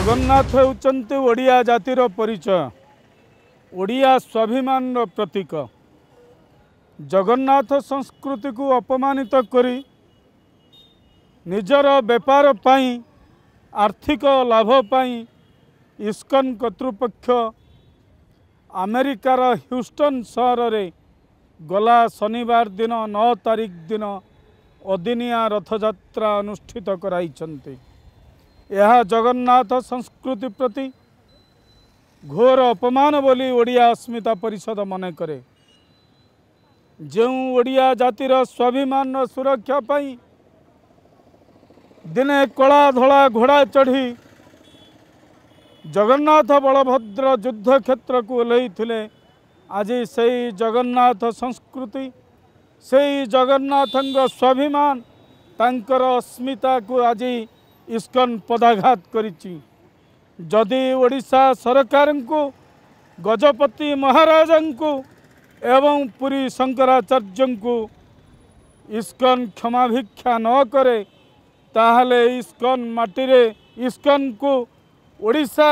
ଜଗନ୍ନାଥ ହେଉଛନ୍ତି ଓଡ଼ିଆ ଜାତିର ପରିଚୟ। ଓଡ଼ିଆ ସ୍ୱାଭିମାନର ପ୍ରତୀକ। ଜଗନ୍ନାଥ ସଂସ୍କୃତିକୁ ଅପମାନିତ କରି ନିଜର ବେପାର ପାଇଁ ଆର୍ଥିକ ଲାଭ ପାଇଁ ଇସ୍କନ କର୍ତ୍ତୃପକ୍ଷ ଆମେରିକାର ହ୍ୟୁଷ୍ଟନ୍ ସହରରେ ଗଲା ଶନିବାର ଦିନ ନଅ ତାରିଖ ଦିନ ଅଦିନିଆ ରଥଯାତ୍ରା ଅନୁଷ୍ଠିତ କରାଇଛନ୍ତି। ଏହା ଜଗନ୍ନାଥ ସଂସ୍କୃତି ପ୍ରତି ଘୋର ଅପମାନ ବୋଲି ଓଡ଼ିଆ ଅସ୍ମିତା ପରିଷଦ ମନେ କରେ ଯେଉଁ ଓଡ଼ିଆ ଜାତିର ସ୍ୱାଭିମାନର ସୁରକ୍ଷା ପାଇଁ ଦିନେ କଳା ଧଳା ଘୋଡ଼ା ଚଢ଼ି ଜଗନ୍ନାଥ ବଳଭଦ୍ର ଯୁଦ୍ଧ କ୍ଷେତ୍ରକୁ ଓହ୍ଲେଇଥିଲେ ଆଜି ସେଇ ଜଗନ୍ନାଥ ସଂସ୍କୃତି ସେଇ ଜଗନ୍ନାଥଙ୍କ ସ୍ୱାଭିମାନ ତାଙ୍କର ଅସ୍ମିତାକୁ ଆଜି ଇସ୍କନ ପଦାଘାତ କରିଛି। ଯଦି ଓଡ଼ିଶା ସରକାରଙ୍କୁ ଗଜପତି ମହାରାଜାଙ୍କୁ ଏବଂ ପୁରୀ ଶଙ୍କରାଚାର୍ଯ୍ୟଙ୍କୁ ଇସ୍କନ କ୍ଷମାଭିକ୍ଷା ନ କରେ ତାହେଲେ ଇସ୍କନ ମାଟିରେ ଇସ୍କନକୁ ଓଡ଼ିଶା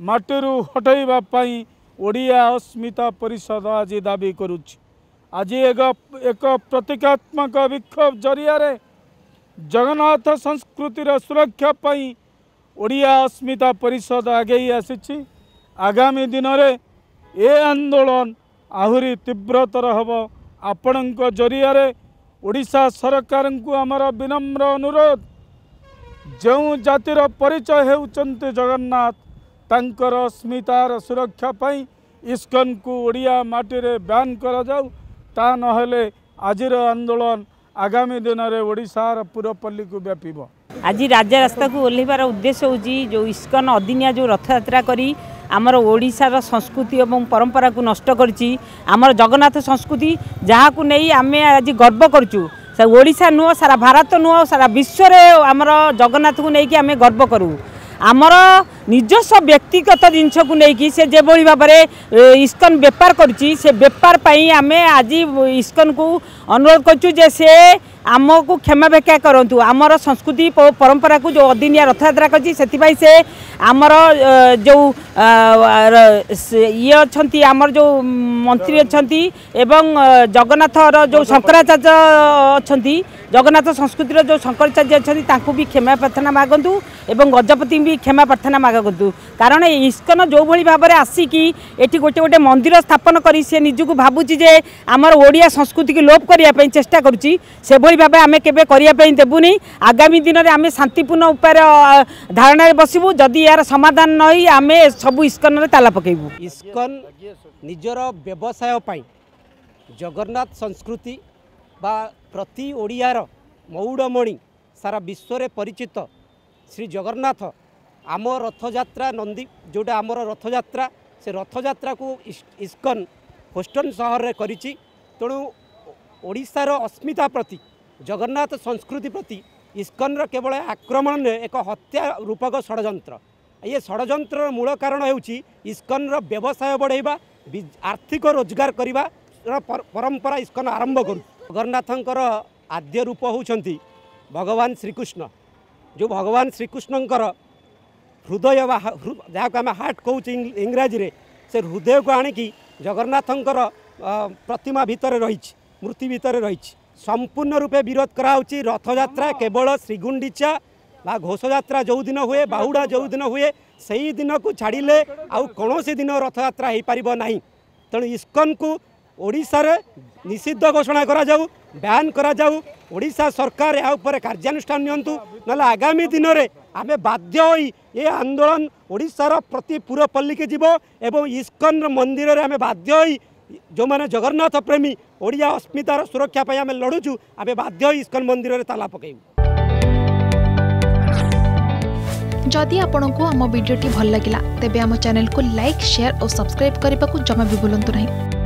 ମାଟିରୁ ହଟାଇବା ପାଇଁ ଓଡ଼ିଆ ଅସ୍ମିତା ପରିଷଦ ଆଜି ଦାବି କରୁଛି। ଆଜି ଏକ ଏକ ପ୍ରତୀକାତ୍ମକ ବିକ୍ଷୋଭ ଜରିଆରେ ଜଗନ୍ନାଥ ସଂସ୍କୃତିର ସୁରକ୍ଷା ପାଇଁ ଓଡ଼ିଆ ଅସ୍ମିତା ପରିଷଦ ଆଗେଇ ଆସିଛି। ଆଗାମୀ ଦିନରେ ଏ ଆନ୍ଦୋଳନ ଆହୁରି ତୀବ୍ରତର ହେବ। ଆପଣଙ୍କ ଜରିଆରେ ଓଡ଼ିଶା ସରକାରଙ୍କୁ ଆମର ବିନମ୍ର ଅନୁରୋଧ। ଯେଉଁ ଜାତିର ପରିଚୟ ହେଉଛନ୍ତି ଜଗନ୍ନାଥ ତାଙ୍କର ଅସ୍ମିତାର ସୁରକ୍ଷା ପାଇଁ ଇସ୍କନକୁ ଓଡ଼ିଆ ମାଟିରେ ବ୍ୟାନ୍ କରାଯାଉ ତା ନହେଲେ ଆଜିର ଆନ୍ଦୋଳନ ଆଗାମୀ ଦିନରେ ଓଡ଼ିଶାର ପୁରପଲ୍ଲୀକୁ ବ୍ୟାପିବ। ଆଜି ରାଜା ରାସ୍ତାକୁ ଓହ୍ଲାଇବାର ଉଦ୍ଦେଶ୍ୟ ହେଉଛି ଯେଉଁ ଇସ୍କନ ଅଦିନିଆ ଯେଉଁ ରଥଯାତ୍ରା କରି ଆମର ଓଡ଼ିଶାର ସଂସ୍କୃତି ଏବଂ ପରମ୍ପରାକୁ ନଷ୍ଟ କରିଛି ଆମର ଜଗନ୍ନାଥ ସଂସ୍କୃତି ଯାହାକୁ ନେଇ ଆମେ ଆଜି ଗର୍ବ କରୁଛୁ। ଓଡ଼ିଶା ନୁହଁ ସାରା ଭାରତ ନୁହଁ ସାରା ବିଶ୍ୱରେ ଆମର ଜଗନ୍ନାଥକୁ ନେଇକି ଆମେ ଗର୍ବ କରୁ। ଆମର ନିଜସ୍ୱ ବ୍ୟକ୍ତିଗତ ଜିନିଷକୁ ନେଇକି ସେ ଯେଭଳି ଭାବରେ ଇସ୍କନ ବେପାର କରୁଛି ସେ ବେପାର ପାଇଁ ଆମେ ଆଜି ଇସ୍କନକୁ ଅନୁରୋଧ କରୁଛୁ ଯେ ସେ ଆମକୁ କ୍ଷମା ଭିକ୍ଷା କରନ୍ତୁ ଆମର ସଂସ୍କୃତି ପରମ୍ପରାକୁ ଯେଉଁ ଅଦିନିଆ ରଥଯାତ୍ରା କରିଛି ସେଥିପାଇଁ ସେ ଆମର ଯେଉଁ ଇଏ ଅଛନ୍ତି ଆମର ଯେଉଁ ମନ୍ତ୍ରୀ ଅଛନ୍ତି ଏବଂ ଜଗନ୍ନାଥର ଯେଉଁ ଶଙ୍କରାଚାର୍ଯ୍ୟ ଅଛନ୍ତି ଜଗନ୍ନାଥ ସଂସ୍କୃତିର ଯେଉଁ ଶଙ୍କରାଚାର୍ଯ୍ୟ ଅଛନ୍ତି ତାଙ୍କୁ ବି କ୍ଷମା ପ୍ରାର୍ଥନା ମାଗନ୍ତୁ ଏବଂ ଗଜପତି ବି କ୍ଷମା ପ୍ରାର୍ଥନା ମାଗନ୍ତୁ। କାରଣ ଇସ୍କନ ଯେଉଁଭଳି ଭାବରେ ଆସିକି ଏଠି ଗୋଟେ ଗୋଟେ ମନ୍ଦିର ସ୍ଥାପନ କରି ସେ ନିଜକୁ ଭାବୁଛି ଯେ ଆମର ଓଡ଼ିଆ ସଂସ୍କୃତିକୁ ଲୋପ କରିବା ପାଇଁ ଚେଷ୍ଟା କରୁଛି ସେଭଳି ଭାବେ ଆମେ କେବେ କରିବା ପାଇଁ ଦେବୁନି। ଆଗାମୀ ଦିନରେ ଆମେ ଶାନ୍ତିପୂର୍ଣ୍ଣ ଉପାୟରେ ଧାରଣାରେ ବସିବୁ। ଯଦି ଏହାର ସମାଧାନ ନ ହୋଇ ଆମେ ସବୁ ଇସ୍କନରେ ତାଲା ପକାଇବୁ। ଇସ୍କନ ନିଜର ବ୍ୟବସାୟ ପାଇଁ ଜଗନ୍ନାଥ ସଂସ୍କୃତି ବା ପ୍ରତି ଓଡ଼ିଆର ମଉଡ଼ମଣି ସାରା ବିଶ୍ୱରେ ପରିଚିତ ଶ୍ରୀ ଜଗନ୍ନାଥ ଆମ ରଥଯାତ୍ରା ନନ୍ଦୀ ଯେଉଁଟା ଆମର ରଥଯାତ୍ରା ସେ ରଥଯାତ୍ରାକୁ ଇସ୍କନ ହୋଷ୍ଟନ୍ ସହରରେ କରିଛି। ତେଣୁ ଓଡ଼ିଶାର ଅସ୍ମିତା ପ୍ରତି ଜଗନ୍ନାଥ ସଂସ୍କୃତି ପ୍ରତି ଇସ୍କନର କେବଳ ଆକ୍ରମଣ ନୁହେଁ ଏକ ହତ୍ୟା ରୂପକ ଷଡ଼ଯନ୍ତ୍ର। ଏ ଷଡ଼ଯନ୍ତ୍ରର ମୂଳ କାରଣ ହେଉଛି ଇସ୍କନର ବ୍ୟବସାୟ ବଢ଼ାଇବା ଆର୍ଥିକ ରୋଜଗାର କରିବାର ପରମ୍ପରା ଇସ୍କନ ଆରମ୍ଭ କରୁ। ଜଗନ୍ନାଥଙ୍କର ଆଦ୍ୟ ରୂପ ହେଉଛନ୍ତି ଭଗବାନ ଶ୍ରୀକୃଷ୍ଣ। ଯେଉଁ ଭଗବାନ ଶ୍ରୀକୃଷ୍ଣଙ୍କର ହୃଦୟ ବା ଯାହାକୁ ଆମେ ହାର୍ଟ କହୁଛୁ ଇଂରାଜୀରେ ସେ ହୃଦୟକୁ ଆଣିକି ଜଗନ୍ନାଥଙ୍କର ପ୍ରତିମା ଭିତରେ ରହିଛି ମୂର୍ତ୍ତି ଭିତରେ ରହିଛି। ସମ୍ପୂର୍ଣ୍ଣ ରୂପେ ବିରୋଧ କରାହେଉଛି ରଥଯାତ୍ରା କେବଳ ଶ୍ରୀଗୁଣ୍ଡିଚା ବା ଘୋଷଯାତ୍ରା ଯେଉଁଦିନ ହୁଏ ବାହୁଡ଼ା ଯେଉଁଦିନ ହୁଏ ସେହି ଦିନକୁ ଛାଡ଼ିଲେ ଆଉ କୌଣସି ଦିନ ରଥଯାତ୍ରା ହୋଇପାରିବ ନାହିଁ। ତେଣୁ ଇସ୍କନକୁ ଓଡ଼ିଶାରେ ନିଷିଦ୍ଧ ଘୋଷଣା କରାଯାଉ ବ୍ୟାନ୍ କରାଯାଉ ଓଡ଼ିଶା ସରକାର ଏହା ଉପରେ କାର୍ଯ୍ୟାନୁଷ୍ଠାନ ନିଅନ୍ତୁ ନହେଲେ ଆଗାମୀ ଦିନରେ आम बाध्य ये आंदोलन ओडार प्रति पूरापल्ली के जीव एवं इस्कन मंदिर में आम बाध्य जो मैंने जगन्नाथ प्रेमी ओडिया अस्मितार सुरक्षापी आम लड़ुचु आम बाध्य इस्कन मंदिर में ताला पकईबू जदि आपण को आम भिड्टे भल लगा तेब आम चेल को लाइक सेयार और सब्सक्राइब करने को जमा भी बुलां नहीं।